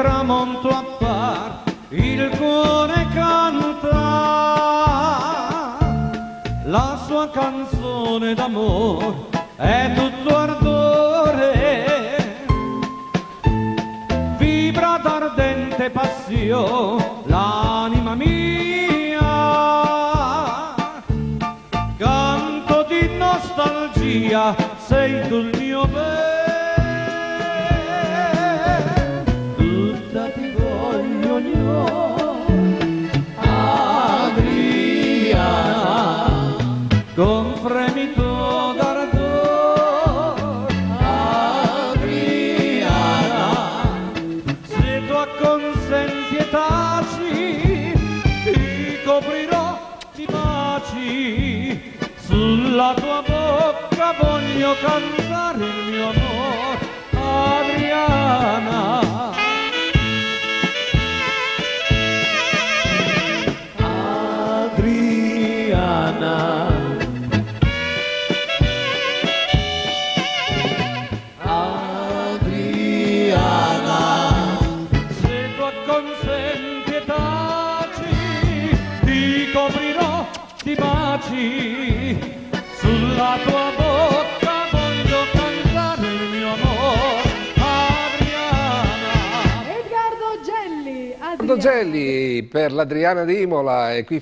tramonto appar, il cuore canta la sua canzone d'amore è tutto ardore, vibra d'ardente passione l'anima mia, canto di nostalgia, sei tu il mio bene. Acconsenti e taci, ti coprirò di baci, sulla tua bocca voglio cantare il mio amore. Adriana. Adriana, di baci, sulla tua bocca voglio cantare il mio amore, Adriana. Edgardo Gelli. Edgardo Gelli per l'Adriana di Imola e qui